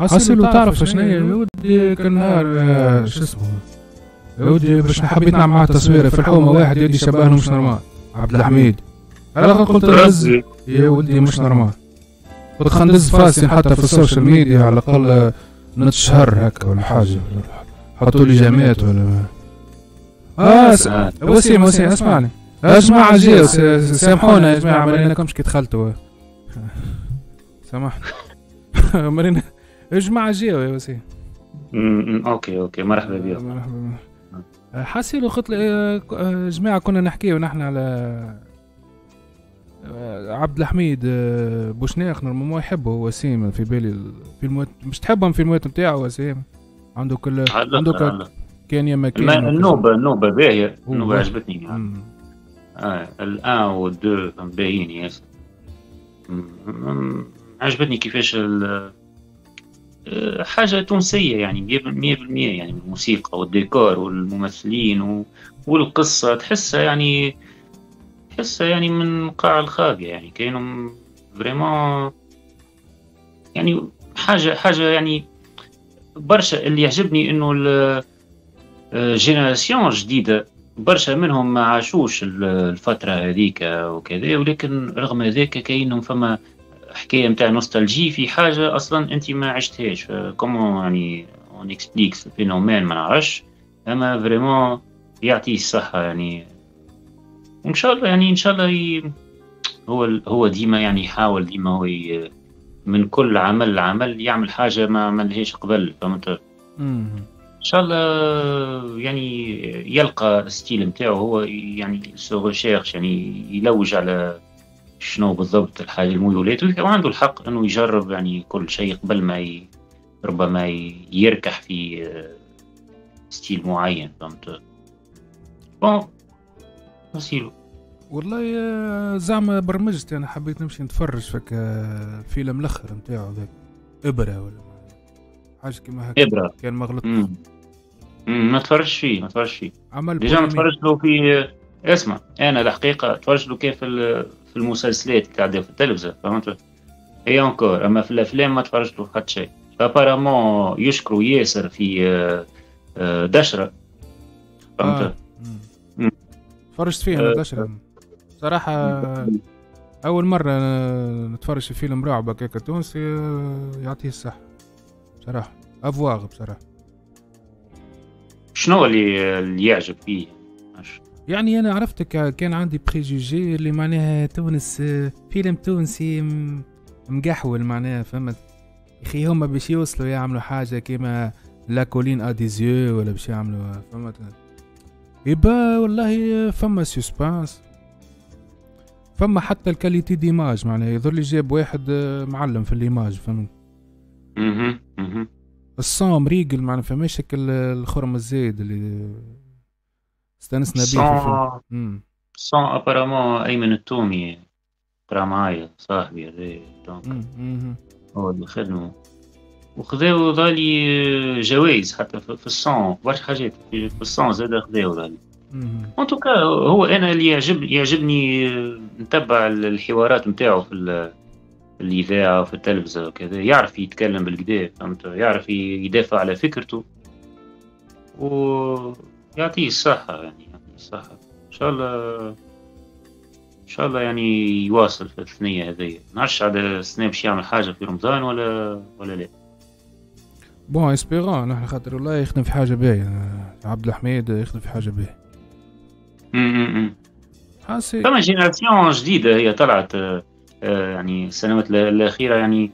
حاسيلو تعرف شنو هي؟ يا ودي كان نهار آه، شو اسمه؟ يا ودي باش حبيت نعمل معاه تصويره في الحومة واحد يدي شبههم مش نورمال. عبد الحميد. على قلت رزي يا ولدي مش نورمال. قلت خندز فاسي حتى في السوشيال ميديا على الأقل نتشهر هكا ولا حاجة. حطوا لي جامات ولا؟ آه وسيم وسيم اسمعني. يا جماعة جيو سامحونا يا جماعة ما كي دخلتوا. سامحنا مرينا يا جماعة جيو يا وسيم. okay okay مرحبا بك مرحبا حاسيلو خاطر جماعة كنا نحكيو نحن على عبد الحميد آه، بوشناخ normalement يحبه وسيم في بالي في الموت مش تحبهم في الموت نتاعو وسيم؟ عنده كل عنده كل كان يا مكان النوبة النوبة باهية. النوبة عجبتني. آه ال un و deux باهيين ياسر عجبتني كيفاش آه، حاجة تونسية يعني مية بالمية يعني الموسيقى والديكور والممثلين والقصة تحسها يعني تحسها يعني من قاع الخابية يعني كانوا vraiment يعني حاجة حاجة يعني برشا. اللي يعجبني إنه génération جديدة برشا منهم ما عاشوش الفترة هذيك وكذا ولكن رغم ذلك كاينهم فما حكاية متاع nostalgie في حاجة أصلا أنت ما عشتهاش. comment يعني on explique phénomène ما نعرفش. أما vraiment يعطي الصحة يعني. وإن شاء الله يعني إن شاء الله ي... هو هو ديما يعني يحاول ديما هو ي... من كل عمل لعمل يعمل حاجة ما عملهاش قبل فهمت؟ إن شاء الله يعني يلقى style نتاعو هو يعني se recherche يعني يلوج على شنو بالضبط الحاجة الميولات وعنده الحق إنه يجرب يعني كل شيء قبل ما ي... ربما يركح في style معين فهمت؟ bon نسيلو. والله زعما برمجت أنا حبيت نمشي نتفرج فك فيلم الأخر نتاعو ذاك إبرة ولا حاجة كيما هكا. إبرة. كان مغلط ما تفرجش فيه ما تفرجش فيه. عمل déjà ما تفرجت له في اسمع أنا الحقيقة تفرجت له كيف في المسلسلات تاع في التلفزه فهمت؟ هي encore أما في الأفلام ما تفرجت حتى شيء. ف apparemment يشكروا ياسر في آه، آه، دشرة. فهمت؟ آه. تفرجت فيه أنا دشرة. صراحة أول مرة نتفرج في فيلم رعب هكاك تونسي يعطيه الصح بصراحه à voir بصراحة. شنو اللي اللي يعجب فيه؟ يعني أنا عرفت كان عندي préjugé اللي معناها تونس فيلم تونسي مقحول معناها فهمت؟ أخي هما باش يوصلوا يعملوا حاجة كيما La colline a des yeux ولا باش يعملوا فهمت؟ يبا والله فما suspense فما حتى ال qualité d'image معناها يظهر لي جاب واحد معلم في ال image فهمت؟ أها أها ال son réglé ما فماش الخرم الزايد اللي استانسنا به في الفيلم. ال son apparemment أيمن التومي قرا معايا صاحبي هذا donc. هو اللي خدمه. وخذاو ظاهرلي جوائز حتى في ال son برشا حاجات. في ال son زاد خذاو ظاهرلي ان توكا هو أنا اللي يعجب يعجبني نتبع الحوارات نتاعو في الإذاعة وفي التلفزة وكذا يعرف يتكلم بالكدا فهمت؟ يعرف يدافع على فكرته. ويعطيه الصحه يعني يعطيه الصحه إن شاء الله إن شاء الله يعني يواصل في الثنية هذيا. ما نعرفش عاد السنة باش يعمل حاجة في رمضان ولا ولا لا. بون اسبيرون نحن خاطر والله يخدم في حاجة باهية. عبد الحميد يخدم في حاجة باهية. حاسي فما génération جديدة هي طلعت آه، يعني السنوات الأخيرة يعني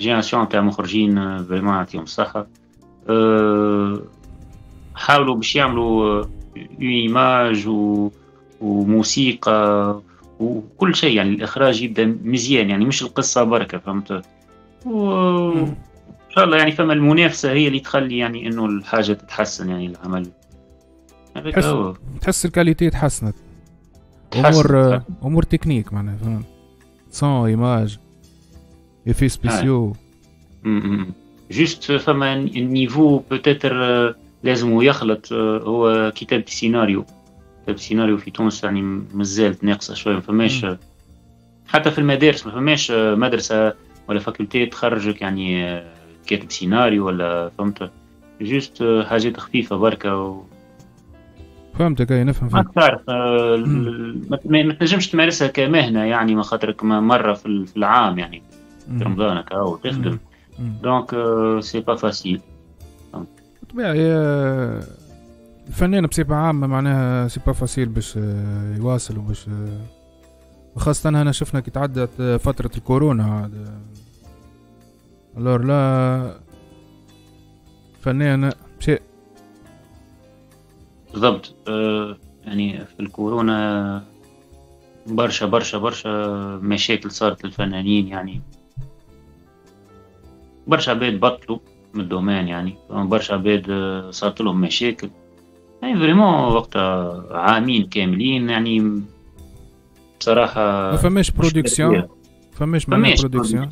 génération تاع مخرجين vraiment يعطيهم الصحة. آه، حاولوا باش يعملوا image وموسيقى وكل شيء يعني الإخراج يبدأ مزيان يعني مش القصة بركة فهمت؟ إن شاء الله يعني فما المنافسة هي اللي تخلي يعني إنه الحاجة تتحسن يعني العمل. تحس تحس ال qualité تحسنت. أمور أمور تكنيك معناها فهمت؟ son image effets spéciaux juste فما ال niveau peut-être لازم يخلط هو كتابة السيناريو كتابة السيناريو في تونس يعني مازالت ناقصة شوية ما فماش حتى في المدارس ما فماش مدرسة ولا faculté تخرجك يعني كاتب سيناريو ولا فهمت؟ juste حاجات خفيفة بركة و... فهمتك أي نفهم ما تعرف آه، ما تنجمش تمارسها كمهنة يعني ما خاطرك مرة في العام يعني في رمضانك أو تخدم. donc c'est pas facile بالطبيعه الفنان بصفة عامة معناها c'est pas facile باش آه، يواصل وباش آه، خاصة أنا شفنا كي تعدت فترة الكورونا هذا. ألور لا فنان شيء. بالضبط آه يعني في الكورونا برشا برشا برشا مشاكل صارت للفنانين يعني. برشا عباد بطلوا. من الدومين يعني. برشا عباد آه، صارت لهم مشاكل. يعني vraiment وقتها عامين كاملين يعني. بصراحة ما فماش production فماش فماش production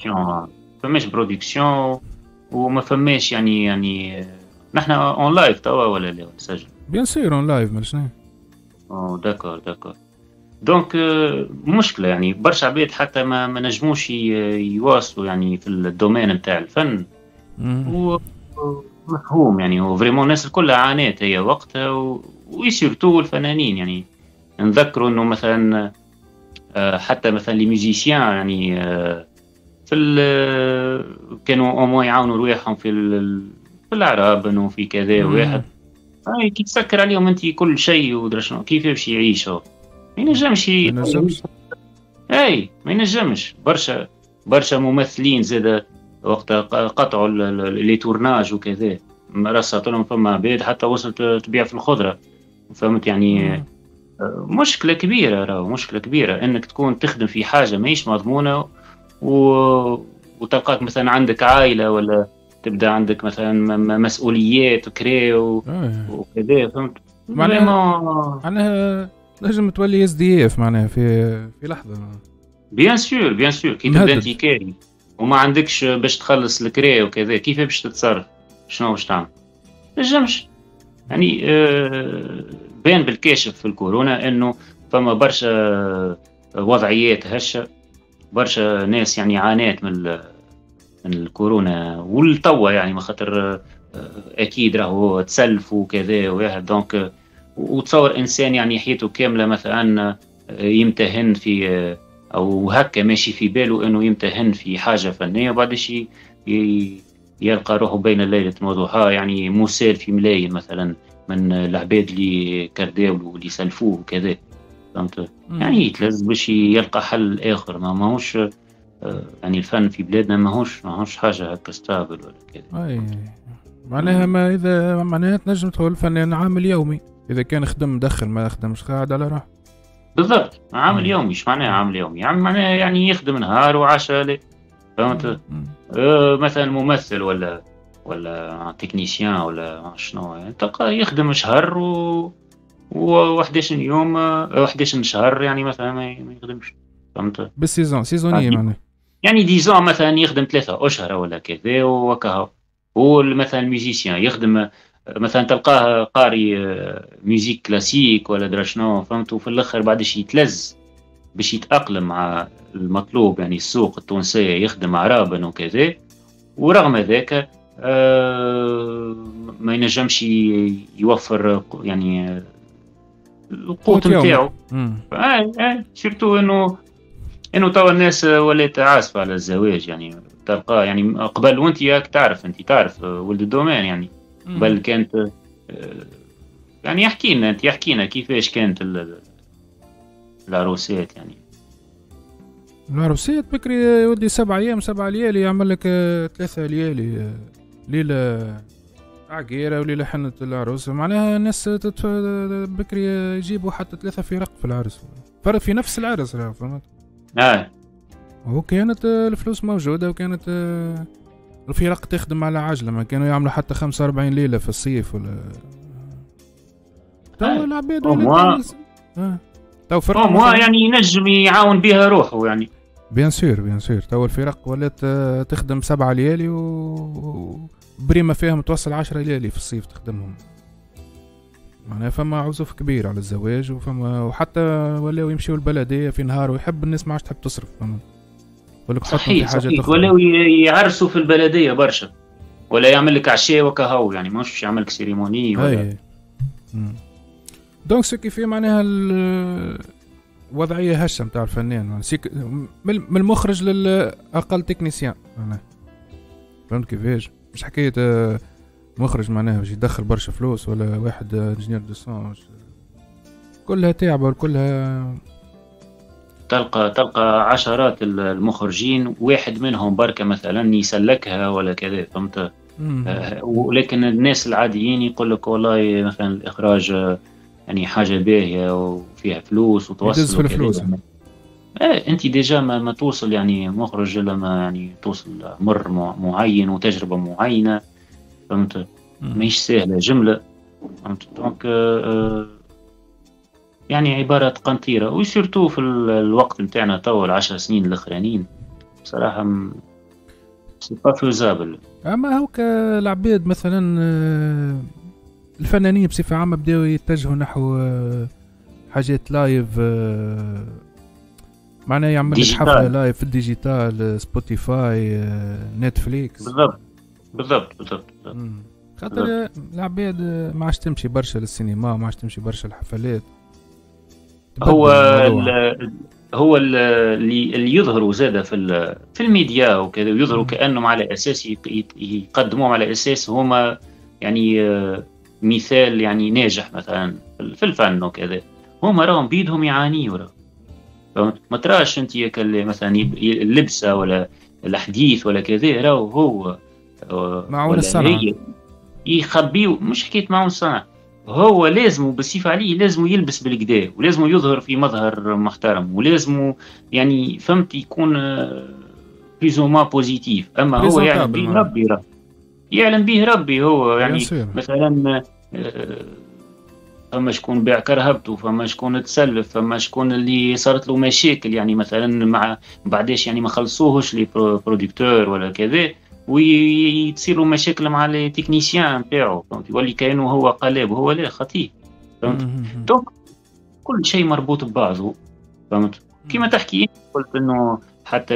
فماش production وما فماش يعني يعني نحن en live توا ولا لا؟ نسجل بيان sûr en live شنو أو d'accord d'accord donc مشكلة يعني. برشا عباد حتى ما, ما نجموش يواصلوا يعني في ال domaine نتاع الفن. ومفهوم يعني و vraiment الناس الكل عانات هي وقتها و... و surtout الفنانين يعني. نذكروا إنه مثلا آه، حتى مثلا les musiciens يعني آه، في آه، كانوا اومو يعاونوا رواحهم في في الأعراس انه في كذا واحد. هاي كي تسكر عليهم أنت كل شيء ودرا شنو كيف باش يعيشوا ما ينجمش. أي ما ينجمش. برشا برشا ممثلين زاد وقت قطعوا les tournages وكذا. رصات لهم فما عباد حتى وصلت تبيع في الخضرة. فهمت يعني؟ مشكلة كبيرة راهو مشكلة كبيرة. إنك تكون تخدم في حاجة ماهيش مضمونة و... وتلقاك مثلا عندك عائلة ولا تبدأ عندك مثلا مسؤوليات وكري و... آه. وكذا فهمت؟ معناها معناها نجم تولي SDF معناها في في لحظة. bien sûr bien sûr كي تبدأ انت كاري وما عندكش باش تخلص الكري وكذا كيف باش تتصرف؟ شنو باش تعمل؟ نجمش يعني آه بان بالكاشف في الكورونا إنه فما برشا وضعيات هشة برشا ناس يعني عانات من من الكورونا والتوا يعني ما خاطر آه، أكيد راهو تسلف وكذا واحد donc وتصور إنسان يعني حياته كاملة مثلا آه، يمتهن في آه، أو هكا ماشي في باله إنه يمتهن في حاجة فنية وبعد شي يلقى روحه بين الليلة وضحاها يعني مسال في ملايين مثلا من العباد اللي كرداو واللي سلفوه وكذا. فهمت؟ يعني يتلز باش يلقى حل آخر. ما ماهوش آه، يعني الفن في بلادنا ماهوش ماهوش حاجة هكا ستابل ولا كذا. أي. معناها ما إذا معناها تنجم تقول الفنان عامل يومي. إذا كان خدم دخل ما خدمش قاعد على راحه بالضبط. عامل يومي إيش معناها عامل يومي يعني معناها يعني يخدم نهار وعشاء فهمت؟ آه مثلا ممثل ولا ولا تكنيسيان ولا شنو يعني تلقى يخدم شهر و و 11 يوم 11 شهر يعني مثلا ما يخدمش. فهمت؟ بالسيزون سيزونية معناها. يعني disons مثلا يخدم ثلاثة أشهر ولا كذا وكها هو مثلا ال musicien يخدم مثلا تلقاه قاري musique classique ولا درا شنو فهمت وفي الآخر بعدش يتلز باش يتأقلم مع المطلوب يعني السوق التونسية يخدم عرابن وكذا. ورغم ذاك آه، ما ينجمش يوفر يعني القوت نتاعو. آه آه surtout انه انه توا الناس ولات عازفة على الزواج يعني تلقى يعني قبل وانت ياك تعرف أنت تعرف ولد ال domaine يعني. قبل كانت آه، يعني يحكي لنا انت يحكي لنا كيفاش كانت العروسات يعني. العروسات بكري يعدي سبع أيام سبع ليالي يعمل لك ثلاثة ليالي ليلة عقيرة وليلة حنة العروس. معناها الناس تتف... بكري يجيبوا حتى ثلاثة فرق في العرس. فرق في نفس العرس فهمت؟ آه. وكانت الفلوس موجودة وكانت الفرق تخدم على عجلة ما كانوا يعملوا حتى خمسة وأربعين ليلة في الصيف ولا؟ تو العباد آه. تو فرق يعني ينجم يعاون بها روحه يعني. bien sûr bien sûr. تو الفرق ولات تخدم سبعة ليالي و بريمة فيهم توصل عشرة ليالي في الصيف تخدمهم. معناها فما عزوف كبير على الزواج وفما وحتى ولاو يمشيو البلدية في نهار ويحب الناس ما عادش تحب تصرف فما صحيح صحيح. ولاو يعرسوا في البلدية برشا. ولا يعمل لك عشاء وكهو يعني مش يعمل لك cérémonie ولا donc ce qui fait معناها الوضعيه هشة نتاع الفنان. من المخرج لأقل technicien. فهمت كيفاش؟ مش حكاية آه، مخرج معناها باش يدخل برشا فلوس ولا واحد ingénieur de son كلها تعبر كلها تلقى تلقى عشرات المخرجين واحد منهم بركة مثلا يسلكها ولا كذا فهمت؟ آه ولكن الناس العاديين يقول لك والله مثلا الإخراج آه، يعني حاجة باهية وفيها فلوس وتوصل في الفلوس. إيه أنت ديجا ما, ما توصل يعني مخرج لما يعني توصل مر معين وتجربة معينة فهمت؟ ماهيش سهلة جملة فهمت؟ دونك آه, آه، يعني عبارة قنطيرة. وسيرتو في الوقت نتاعنا تو العشر سنين الأخرانيين. بصراحة سي با فوزابل. أما هوك العباد مثلا آه، الفنانين بصفة عامة بداو يتجهوا نحو آه، حاجات live آه، معناها يعمل لك حفلة live في ال digital سبوتيفاي نتفليكس. بالضبط. بالضبط بالضبط, خاطر العباد ما عادش تمشي برشا للسينما ما عادش تمشي برشا الحفلات هو ال هو اللي اللي يظهروا زاد في في الميديا وكذا ويظهروا كأنهم على أساس يقدموهم على أساس هما يعني آه، مثال يعني ناجح مثلا في الفن وكذا. هما راهم بيدهم يعانيوا ما تراش أنت مثلا اللبسه ولا الحديث ولا كذا راهو هو آه، معون الصنعة. يخبيو مش حكايه معون الصنعة. هو لازم بصفة عليه لازم يلبس بالكدا ولازم يظهر في مظهر محترم ولازم يعني فهمت يكون بيزوما positif أما هو يعلم به ربي ربي. يعلم به ربي هو يعني مثلا آه، فما شكون باع كرهبته فما شكون تسلف فما شكون اللي صارت له مشاكل يعني مثلا مع بعداش يعني ما خلصوهش les producteurs ولا كذا. ويتصير له مشاكل مع ال technicien نتاعو يولي كأنه هو قلب هو لا خطيب فهمت؟ donc كل شيء مربوط ببعضه. فهمت؟ كيما تحكي قلت إنه حتى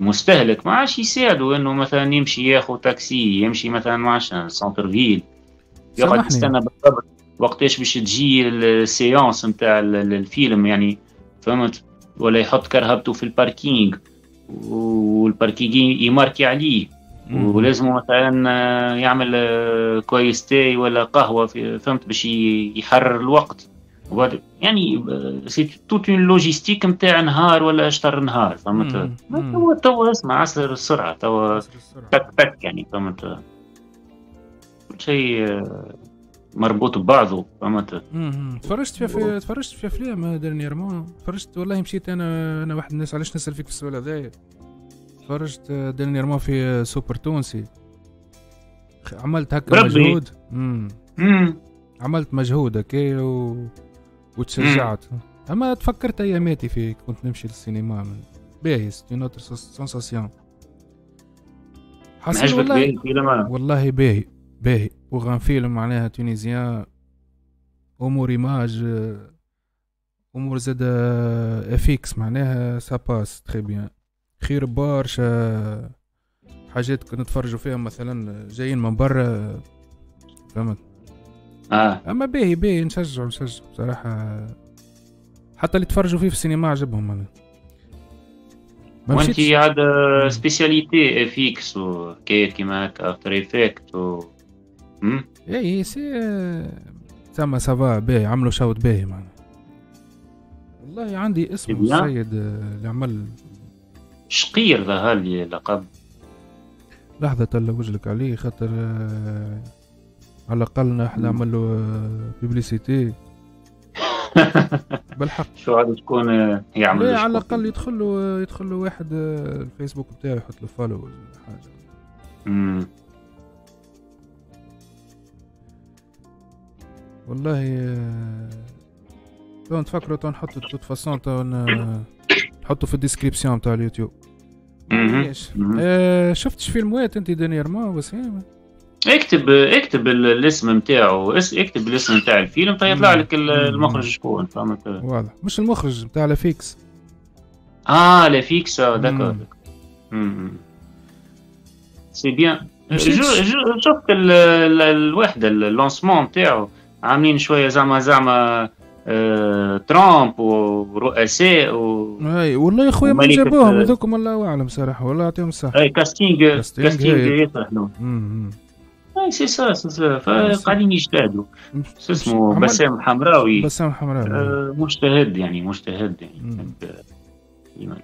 المستهلك ما عادش يساعده إنه مثلا يمشي ياخذ تاكسي يمشي مثلا ما عادش centre-ville يقعد يستنى بالضبط وقتاش باش تجي ال séance نتاع الفيلم يعني. فهمت؟ ولا يحط كرهبته في ال parking وال parking يماركي عليه ولازم مثلا يعمل كويستي ولا قهوة فهمت باش يحرر الوقت. يعني c'est toute une logistique نتاع نهار ولا شطر نهار فهمت؟ توا توا اسمع عصر السرعة توا تك تك يعني فهمت؟ كل شيء مربوط ببعضه فهمت؟ تفرجت في تفرجت في افلام dernièrement تفرجت والله مشيت أنا أنا واحد الناس علاش نسأل فيك في السؤال هذايا؟ تفرجت dernièrement في سوبر تونسي. عملت هكا مجهود. امم عملت مجهود هكا و... وتشجعت. أما تفكرت أياماتي في كنت نمشي للسينما من باهي c'est une autre sensation حسيت والله والله باهي باهي. و un film معناها tunisien. أمور image أمور زادة effets معناها ça passe très bien خير برشا حاجات كنا نتفرجوا فيها مثلا جايين من برا. فهمت؟ آه. أما باهي باهي نشجعوا نشجعوا بصراحة. حتى اللي تفرجوا فيه في السينما عجبهم أنا. وانت عاد سبيسياليتي افيكس وكي كيما هكا افتر افكت و اي سي تسمى سافا باهي عملوا شوط باهي معنا والله عندي اسم السيد اللي عمل شقير ذا لي لقب. لحظة تلا وجلك عليه خاطر آه، على الأقل نحن نعمل له بيبليسيتي بالحق. شو عاد تكون آه، يعمل على الأقل يدخل له يدخل له واحد آه، الفيسبوك بتاعه يحط له فولو ولا حاجة. والله تو نتفكروا تو نحطوا toute façon تو نحطوا في ال description تاع اليوتيوب. آه شفتش فيلمات انت dernièrement وسيم اكتب اكتب الاسم نتاعو اكتب الاسم نتاع الفيلم يطلع لك المخرج شكون فهمت؟ واضح مش المخرج نتاع لافيكس آه les effets d'accord. c'est bien شفت الوحدة ال lancement نتاعو عاملين شوية زعما زعما ترامب ورؤساء و... اي والله يا خويا ما جابوهم هذوكم الله اعلم صراحة والله يعطيهم الصحه اي casting casting ياسر حلو اي سي سا سي سا فقاعدين يجتهدوا شو اسمه بسام حمراوي بسام حمراوي آه مجتهد يعني مجتهد يعني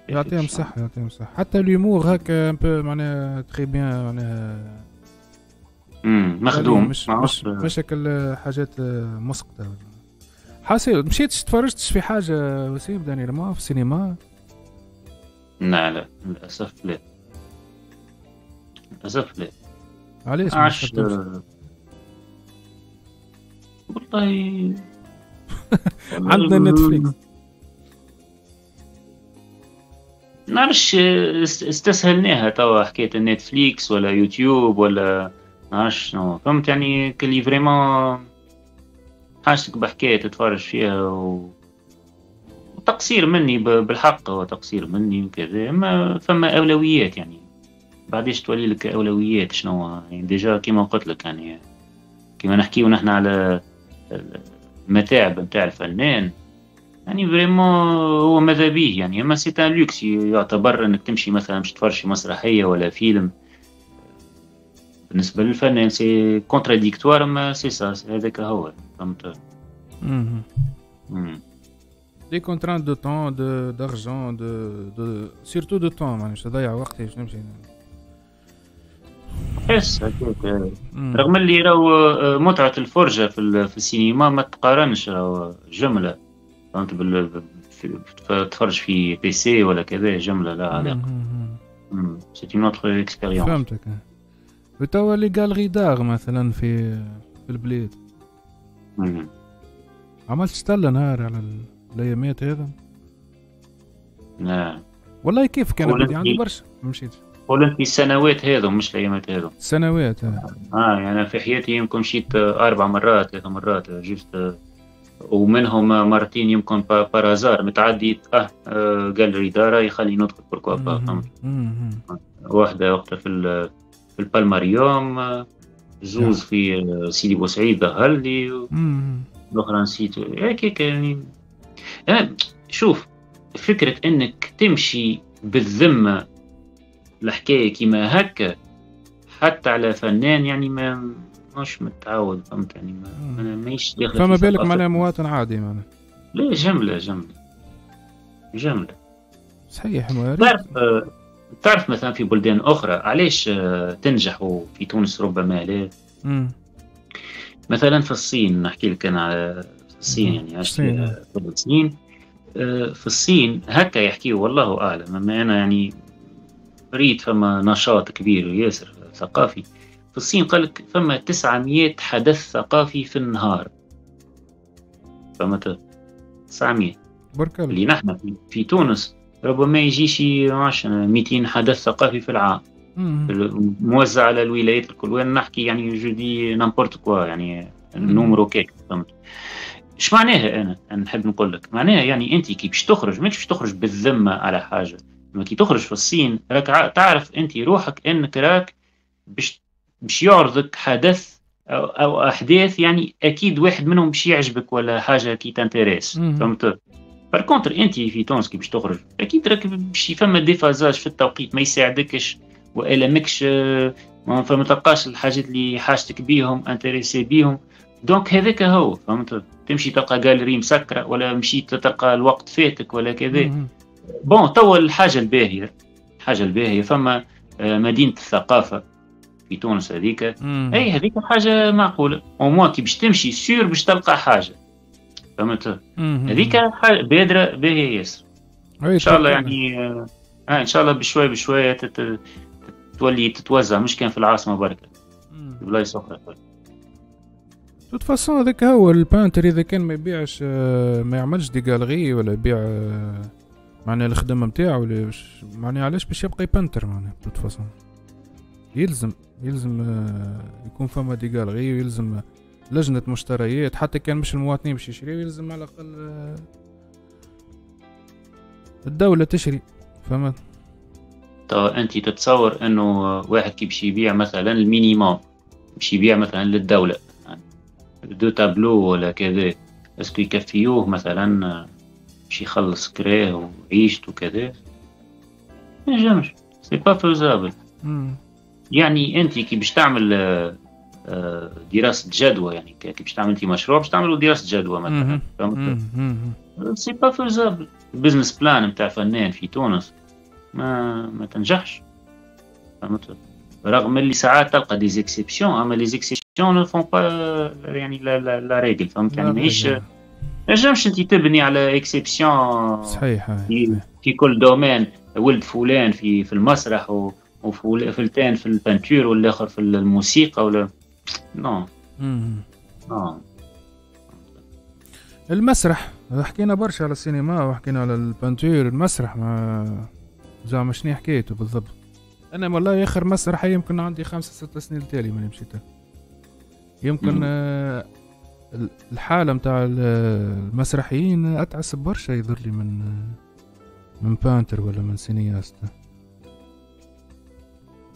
يعطيهم الصحة يعطيهم الصحة حتى ال humour هكا معناها très bien معناها مخدوم. مش مش مشاكل حاجات مسقطة حاسي مشيتش تفرجتش في حاجة وسيم dernièrement في السينما لا لا للأسف لا. للأسف لا. علاش عش والله. عندنا نتفليكس نعرفش استسهلناها توا حكاية نتفليكس ولا يوتيوب ولا نعرفش شنو فهمت يعني كلي vraiment حاجتك بحكايه تتفرج فيها و... وتقصير مني بالحق هو تقصير مني وكذا اما فما اولويات يعني بعديش تولي لك اولويات شنو يعني déjà كيما قلت لك يعني كيما نحكيو نحن على المتاعب نتاع الفنان يعني vraiment هو ماذا به يعني اما c'est un luxe يعتبر انك تمشي مثلا باش تفرجي مسرحيه ولا فيلم بالنسبة للفنان c'est contradictoire أما سي سا هذاك هو فهمت؟ des contraintes de temps de d'argent de de surtout de temps معناش تضيع وقتي باش نمشي تحس هكاك رغم اللي راهو متعة الفرجة في السينما ما تقارنش راهو جملة. فهمت؟ بال تتفرج في بي سي ولا كذا جملة لا علاقة. سي اون اوتر اكسبيريونس فهمتك. وتوا لي غالغي دار مثلا في في البلاد عملت ستة نهار على الأيامات هذا. لا والله كيف كان بدي؟ عندي برشا. مشيت. قول في السنوات هذو مش الأيامات هذو. سنوات آه. يعني في حياتي يمكن مشيت أربع مرات ثلاث مرات. جست ومنهم مرتين يمكن بارازار. متعدي آه, آه جالري دارا يخلي ندخل بوركوا با واحدة وقتها في في البالماريوم زوز في سيدي بوسعيد ظهر لي الاخرى نسيت. هيك يعني. شوف فكرة إنك تمشي بالذمة الحكاية كيما هكا حتى على فنان يعني ما مش متعود فهمت يعني؟ ما مانيش داخل فما بالك معناها مواطن عادي معناها؟ لا جملة جملة جملة. صحيح تعرف تعرف مثلا في بلدان أخرى علاش تنجحوا في تونس ربما لا؟ مثلا في الصين نحكي لك على الصين يعني عشت ثلاث سنين. في الصين هكا يحكيوا والله أعلم أما أنا يعني ريت فما نشاط كبير ياسر ثقافي. في الصين قال لك فما 900 حدث ثقافي في النهار. فهمت 900 برك اللي نحن في تونس ربما يجيش 200 حدث ثقافي في العام. موزع على الولايات الكل. وين نحكي يعني je dis n'importe quoi يعني numéro كيك فهمت. إيش معناها أنا؟ نحب نقول لك. معناها يعني أنت كي باش تخرج ماكش باش تخرج بالذمة على حاجة. لما كي تخرج في الصين راك تعرف أنت روحك أنك راك باش باش يعرضك حدث أو, أو أحداث يعني أكيد واحد منهم باش يعجبك ولا حاجة qui t'intéresse. فهمت؟ par contre أنت في تونس كي باش تخرج أكيد راك باش فما déphasage في التوقيت ما يساعدكش والا ماكش ما فما تلقاش الحاجات اللي حاجتك بيهم intéressé بيهم donc هذاك هو فهمت تمشي تلقى galerie مسكره ولا مشيت تلقى الوقت فاتك ولا كذا bon توا الحاجة الباهيه الحاجة الباهيه فما مدينه الثقافه في تونس هذيك اي هذيك حاجة معقوله أو كي باش تمشي سير باش تلقى حاجة فهمت؟ هذيك بادرة باهيه ياسر إن شاء الله يعني آه إن شاء الله بشوي بشوي تت... تولي تتوزع. مش كان في العاصمة بركة. بلايص أخرى toute façon هذاك هو ال peintre إذا كان ما يبيعش آه، ما يعملش des galeries ولا يبيع آه، معناها الخدمة نتاعو معناها علاش باش يبقى peintre معناها toute façon يلزم يلزم آه، يكون فما des galeries ويلزم لجنة مشتريات حتى كان مش المواطنين باش يشريو يلزم على الأقل آه، الدولة تشري فهمت؟ توا انت تتصور إنه واحد كي باش يبيع مثلا ال minimum باش يبيع مثلا للدولة deux tableaux ولا كذا est-ce que يكفيوه مثلا باش يخلص كراه وعيشته وكذا ما ينجمش c'est pas faisable يعني انت كي باش تعمل آه، آه، دراسة جدوى يعني كي باش تعمل أنت مشروع باش تعملوا دراسة جدوى مثلا c'est pas faisable ال business plan نتاع فنان في تونس ما ما تنجحش فهمت؟ رغم اللي ساعات تلقى des exceptions أما les exceptions ne font pas يعني la la, la règle فهمت؟ يعني ماهيش نجمش أنت تبني على exception صحيح في, في كل domaine ولد فلان في في المسرح وفلتان في ال peinture والآخر في الموسيقى ولا non non المسرح. حكينا برشا على السينما وحكينا على ال peinture. المسرح ما زعما شنو حكيته بالضبط؟ أنا والله آخر مسرح يمكن عندي خمسة ستة سنين تالي ماني مشيت. يمكن آه الحالة متاع المسرحيين أتعس برشا يظهر لي من من peintre ولا من cinéaste.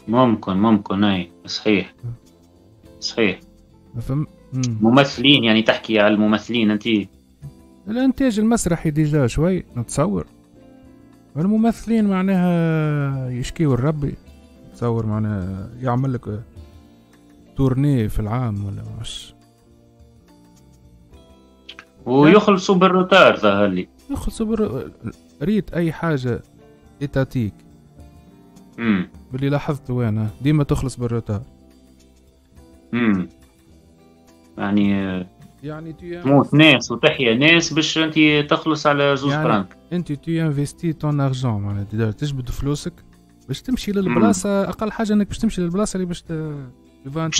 ممكن ممكن أي صحيح. صحيح. فم... ممثلين يعني تحكي على الممثلين انت؟ الانتاج المسرحي déjà شوي نتصور. الممثلين معناها يشكيوا الربي تصور معناها يعمل لك tournée في العام ولا مش ويخلصوا بال retard ظهر لي. يخلصوا بر... ... ريت أي حاجة étatique. امم باللي لاحظته أنا ديما تخلص بال retard. امم يعني يعني تموت ناس وتحيا ناس باش أنت تخلص على زوز يعني فرانك. أنت tu investis ton argent معناتها. تجبد فلوسك باش تمشي للبلاصة أقل حاجة إنك باش تمشي للبلاصة اللي باش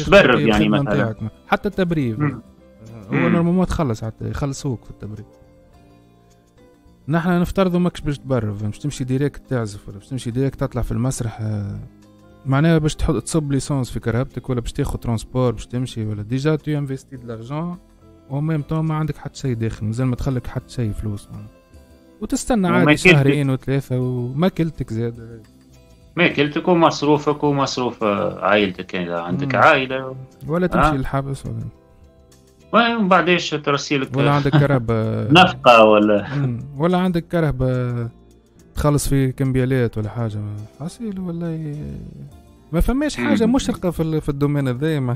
تبرف يعني مثلا. حتى التبريد هو normalement تخلص حتى يخلصوك في التبريد نحن نفترضوا ماكش باش تبرف باش تمشي direct تعزف ولا باش تمشي direct تطلع في المسرح آه، معناها باش تحط تصب l'essence في كرهبتك ولا باش تاخذ transport باش تمشي ولا؟ déjà tu investis de l'argent و ميم طون ما عندك حتى شيء داخل مازال ما تخلك حتى شيء فلوس. وتستنى عادي شهرين وثلاثة وماكلتك زاد. ماكلتك ومصروفك ومصروف عائلتك إذا عندك عائلة ولا تمشي آه. للحبس ولا؟ ومن بعد إيش ترسيلك ولا عندك كرهبة نفقة ولا؟ ولا عندك كرهبة تخلص في كمبيالات ولا حاجة. حصيل ولا ما فماش حاجة مشرقة في في ال domaine هذايا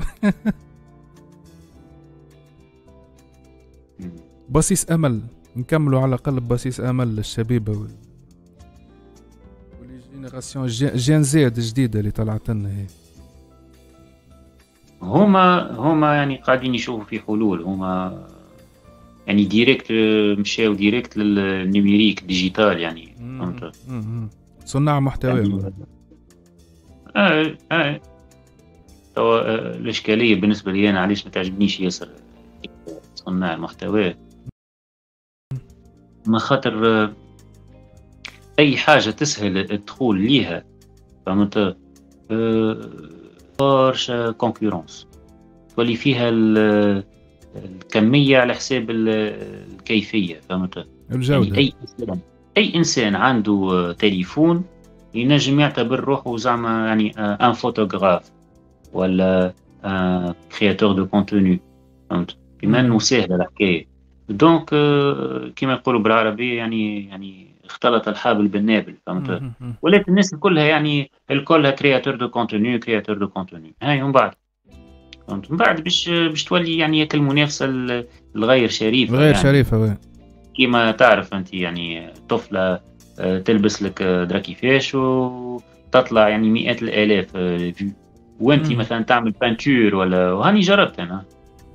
بصيص أمل. نكملوا على الأقل بصيص أمل للشبيبة وال وال génération Gen Z الجديدة اللي طلعت لنا هي. هما هما يعني قاعدين يشوفوا في حلول. هما يعني direct مشاو direct لل numérique digital يعني فهمت؟ صناع محتوى. يعني آه آه. توا آه، الإشكالية بالنسبة لي أنا علاش ما تعجبنيش ياسر صناع المحتوى ما خاطر آه، أي حاجة تسهل الدخول ليها فهمت؟ برشا كونكورونس تولي فيها الكمية على حساب الكيفية فهمت؟ الجودة. يعني أي إنسان أي إنسان عنده تليفون ينجم يعتبر روحه زعما يعني un photographe ولا créateur de contenu فهمت؟ بما انه سهله الحكاية. donc كما يقولوا بالعربية يعني يعني اختلط الحابل بالنابل فهمت؟ ولات الناس كلها يعني الكلها créateur de contenu créateur de contenu هاي من بعد. فهمت. من بعد باش باش تولي يعني هيك المنافسه الغير شريفه غير يعني. شريفه وين كيما تعرف أنت يعني طفلة آه، تلبس لك آه، درا كيفاش وتطلع يعني مئات الآلاف آه، وأنت مثلا تعمل peinture ولا وهاني جربت أنا.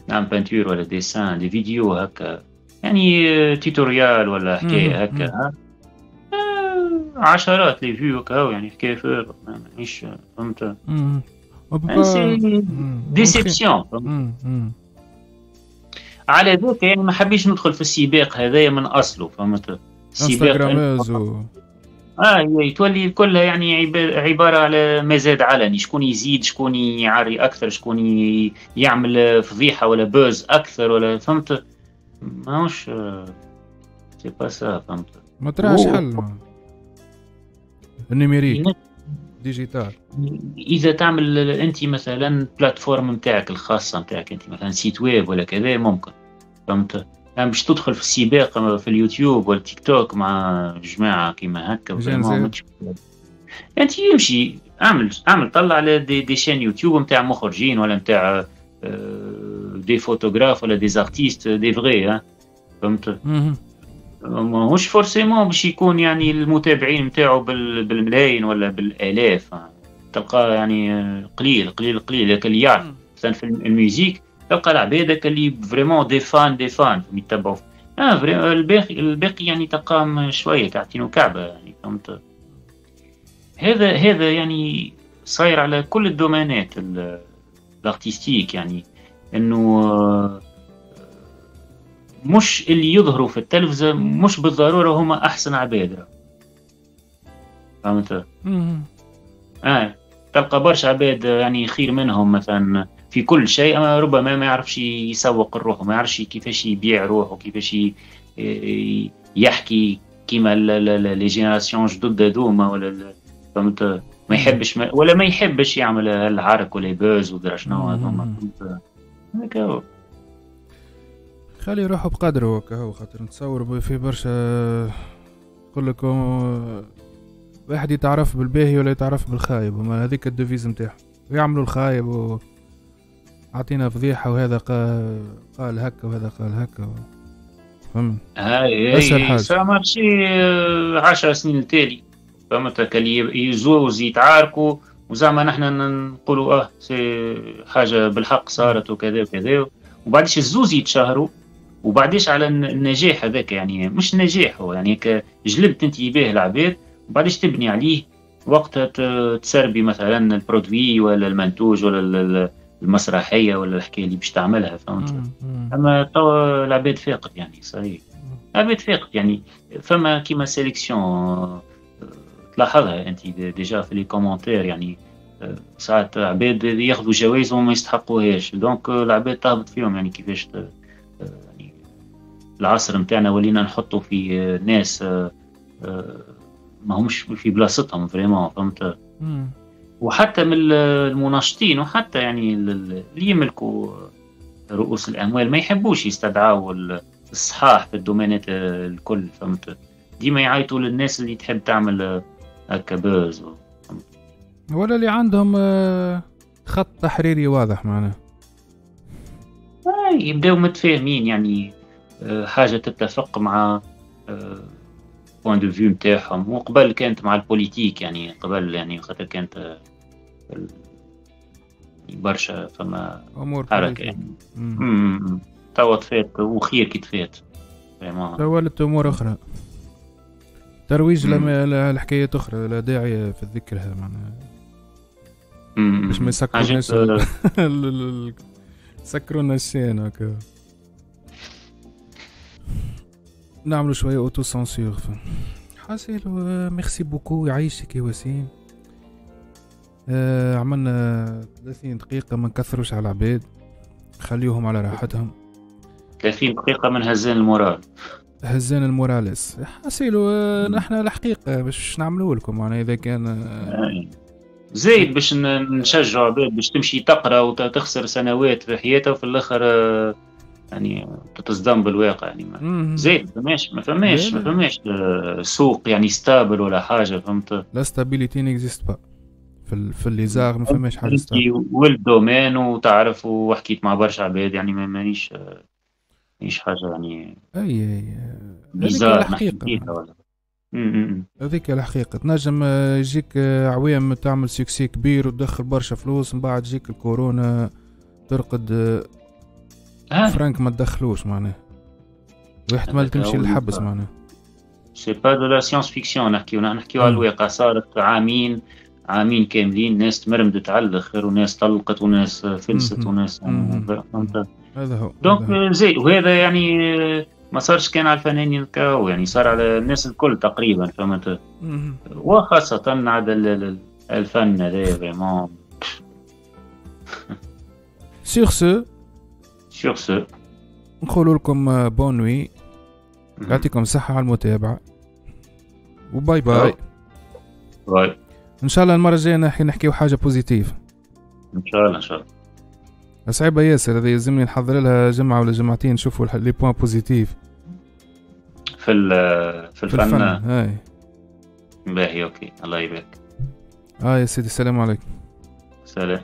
نعمل peinture ولا dessin des vidéos هكا. يعني tutoriel ولا حكاية هكا عشرات les vues كاو يعني حكاية فارغه مانيش فهمت. déception على ذاك يعني ما حبيش ندخل في السباق هذايا من أصله فهمت؟ السباق و... آه تولي كلها يعني عبارة على مزاد علني شكون يزيد شكون يعري أكثر شكون يعمل فضيحة ولا buzz أكثر ولا فهمت؟ ماهوش c'est pas ça فهمت؟ ما تراش حل. ال numérique digital. إذا تعمل أنت مثلا plateforme نتاعك الخاصه نتاعك أنت مثلا site web ولا كذا ممكن. فهمت؟ يعني باش تدخل في السباق في اليوتيوب ولا تيك توك مع جماعة كيما هكا أنت يمشي اعمل اعمل طلع على des, des chaînes YouTube نتاع مخرجين ولا نتاع des photographes ولا des artistes des vrais فهمت؟ ماهوش forcément باش يكون يعني المتابعين نتاعو بالملايين ولا بالآلاف. تلقى يعني قليل قليل قليل. لكن اللي يعرف. مثلا في ال musique تلقى العباد اللي vraiment des fans des fans يتبعوا آه الباقي الباقي يعني تلقاهم شوية تعطينه كعبة يعني فهمت؟ هذا هذا يعني صاير على كل ال domaineات ال artistique يعني. إنه مش اللي يظهروا في التلفزة مش بالضرورة هما أحسن عباد فهمت؟ آه تلقى برشا عباد يعني خير منهم مثلا في كل شيء أما ربما ما يعرفش يسوق الروح وما يعرفش كيفاش يبيع روحه وكيفاش يحكي كيما لي جينيراسيون جدد هذوما ولا فهمت؟ ما يحبش ما ولا ما يحبش يعمل العرك ولا يبوز ودرا شنو هذوما. فهمت؟ خلي روحه بقدره هكا هو خاطر نتصور في برشا يقول لك واحد يتعرف بالباهي ولا يتعرف بالخايب هما هذيك ال devise نتاعهم. ويعملوا الخايب و عطينا فضيحة وهذا قال, قال هكا وهذا قال هكا فهمت؟ هاي أسهل حاجة. سامر شي عشر سنين التالي فهمت؟ كلي يزوز يتعاركوا وزعما نحن نقولوا آه c'est حاجة بالحق صارت وكذا وكذا. وبعدش الزوز يتشهروا وبعديش على النجاح هذاك يعني مش نجاح هو يعني جلبت أنت بيه العباد وبعديش تبني عليه؟ وقتها تسرفي مثلا ال produit ولا المنتوج ولا المسرحية ولا الحكاية اللي باش تعملها فهمت؟ أما توا العباد فاقت يعني صحيح. العباد فاقت يعني فما كيما sélection تلاحظها أنت déjà في les commentaires يعني ساعات عباد ياخذوا جوائز وما يستحقوهاش. donc العباد تهبط فيهم يعني كيفاش العصر نتاعنا ولينا نحطوا في ناس آه، آه، ما همش في بلاصتهم vraiment فهمت؟ وحتى من المناشطين وحتى يعني اللي يملكوا رؤوس الأموال ما يحبوش يستدعوا الصحاح في ال domaineات الكل فهمت؟ ديما يعيطوا للناس اللي تحب تعمل هكا buzz ولا اللي عندهم آه، خط تحريري واضح معناه يبداو متفاهمين يعني حاجة تتفق مع point de vue نتاعهم. وقبل كانت مع ال politique يعني قبل يعني خاطر كانت آه، برشا فما أمور حركة. يعني. توا تفات وخير كي تفات. ولات أمور أخرى. ترويج لما الحكايات أخرى. لا داعي في ذكرها معناها. باش ما يسكروا سكروا الناس هكا نعملوا شوية auto censure حاسيلو merci beaucoup يعيشك يا وسيم. آه عملنا 30 دقيقة ما نكثروش على العباد. خليوهم على راحتهم. 30 دقيقة من هزان ال moral. هزان ال moralات. حاسيلو آه نحن الحقيقة باش نعملوا لكم. يعني إذا كان آه زايد باش نشجعوا عباد باش تمشي تقرأ وتخسر سنوات في حياتها وفي الآخر آه يعني تتصدم بالواقع يعني ما زين ما فماش ما فماش ما فماش آه، سوق يعني stable ولا حاجة فهمت؟ la stabilité n'existe pas في في les arts ما فماش حاجة stable وال domaine وتعرف وحكيت مع برشا عباد يعني ما مانيش مانيش حاجة يعني اي اي هذيك الحقيقة. هذيك الحقيقة. تنجم آه، يجيك آه، عوام تعمل succès كبير وتدخل برشا فلوس من بعد تجيك الكورونا ترقد فرانك ما تدخلوش معناه واحتمال تمشي للحبس معناه c'est pas de la science-fiction نحكيو نحكيو على الواقع صارت عامين عامين كاملين ناس تمرمدت على الآخر وناس طلقت وناس فلست وناس فهمت هذا هو donc زي وهذا يعني ما صارش كان على الفنانين كهو يعني صار على الناس الكل تقريبا فهمت؟ وخاصة على الفن هذا vraiment sur ce sur ce نقول لكم bonne nuit يعطيكم الصحة على المتابعة. و bye bye bye إن شاء الله المرة الجاية نحكي نحكيو حاجة positive إن شاء الله إن شاء الله. صعيبة ياسر هذه يلزمني نحضر لها جمعة ولا جمعتين نشوفوا les points positifs في في الفن, في الفن. هاي. باهي OK. الله يبارك. آه يا سيدي السلام عليكم. سلام.